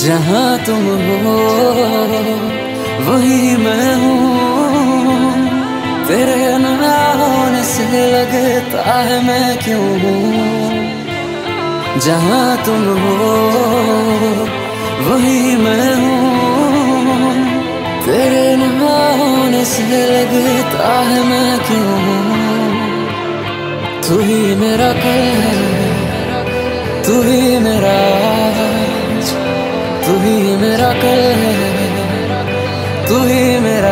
जहाँ तुम हो, वही मैं हूँ। तेरे न से लगता है मैं क्यों हूँ? जहाँ तुम हो, वही मैं हूँ। तेरे न से लगता है मैं क्यों हूँ? तू ही मेरा कल है, तू ही तू ही मेरा कल है तू ही मेरा